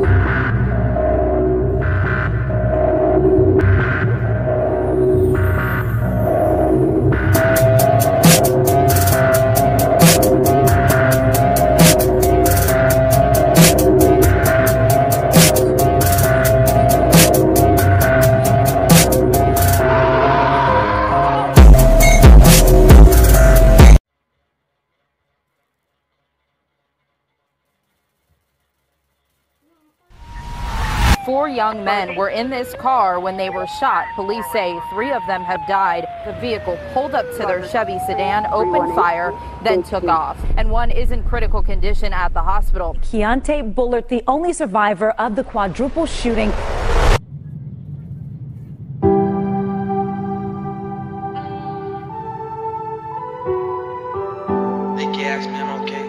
you Four young men were in this car when they were shot. Police say three of them have died. The vehicle pulled up to their Chevy sedan, opened fire, then took off. And one is in critical condition at the hospital. Keontae Bullard, the only survivor of the quadruple shooting. They gas me, I'm okay.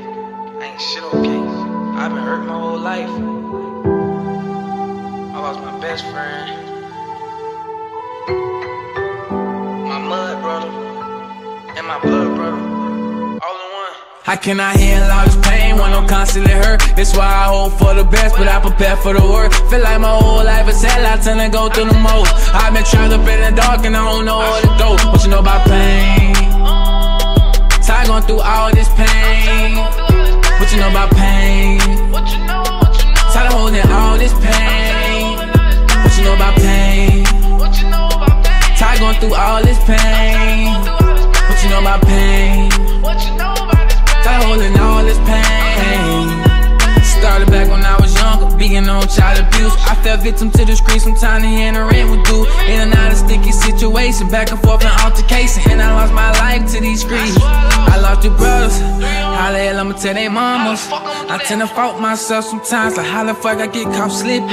ain't shit okay. I've been hurt my whole life. I best friend. My mud brother. And my blood brother. All in I handle all this pain when I'm constantly hurt? That's why I hope for the best, but I prepare for the worst. Feel like my whole life is hell, I tend to go through the most. I've been trapped up in the dark and I don't know where to go. What you know about pain? Ty going through all this pain. What you know about pain? Tired of holding all this pain. What you know about pain? Ty going through all this pain. What you know about pain? Tired of holding all this pain. Started back when I was younger, being on child abuse. I fell victim to the streets, sometimes the hand the rent would do. In and out of sticky situation, back and forth in altercation. And I lost my life to these streets. I lost two brothers. How the hell I'ma tell they mamas? I tend to fault myself sometimes, like how the fuck I get caught slipping?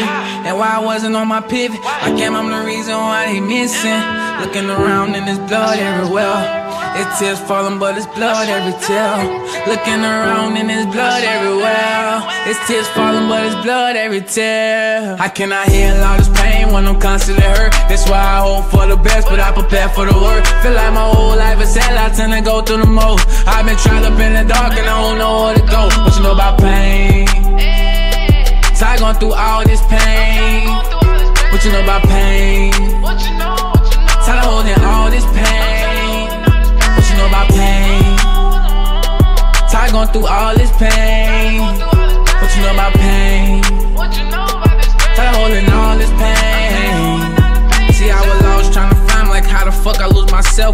And why I wasn't on my pivot? Like, damn, I'm the reason why they missing. Looking around and there's blood everywhere. It's tears falling, but it's blood every tear. Looking around and there's blood everywhere. It's tears falling, but it's blood every tear. I heal all when I'm constantly hurt? That's why I hope for the best, but I prepare for the worst. Feel like my whole life is hell, I tend to go through the most. I've been trapped up in the dark and I don't know where to go. What you know about pain? Ty going through all this pain. What you know about pain? Tired holding all this pain. What you know about pain? Ty going through all this pain. What you know about pain?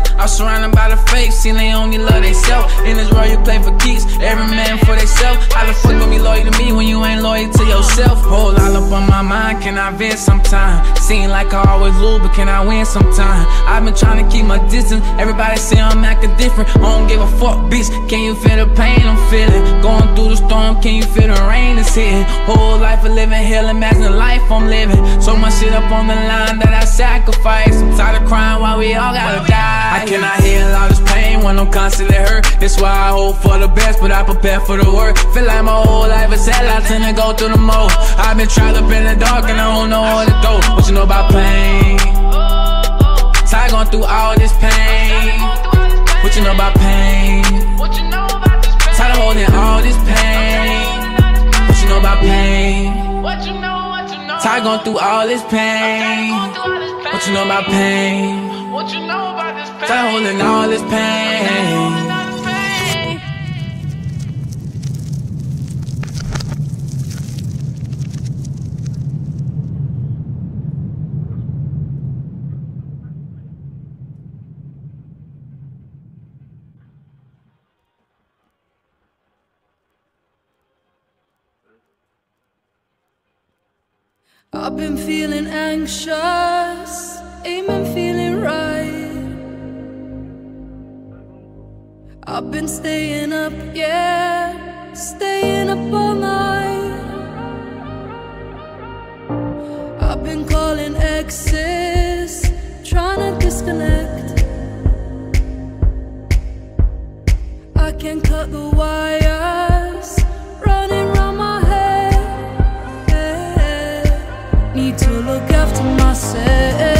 Lose myself. I was surrounded by the fake, see they only love they self. In this world you play for keeps, every man for theyself. How the fuck gonna be loyal to me when you ain't loyal to yourself? Whole lot up on my mind, can I vent sometime? Seem like I always lose, but can I win sometime? I've been trying to keep my distance, everybody say I'm acting different. I don't give a fuck, bitch. Can you feel the pain I'm feeling? Going through the storm, can you feel the rain that's hitting? Whole life of living hell, imagine the life I'm living. So much shit up on the line that I sacrifice. I'm tired of crying while we all gotta die. I cannot heal all this pain when I'm constantly hurt. That's why I hope for the best, but I prepare for the worst. Feel like my whole life is hell, I tend to go through the most. I've been trapped up in the dark and I don't know where to go. What you know about pain? Ty going through all this pain. What you know about pain? Tired of holding all this pain. What you know about pain? Ty going through all this pain. What you know about pain. What you know about pain? Tired holding all this pain. I've been feeling anxious, ain't I've been staying up, yeah, staying up all night. I've been calling exes, trying to disconnect. I can cut the wires, running round my head. Need to look after myself.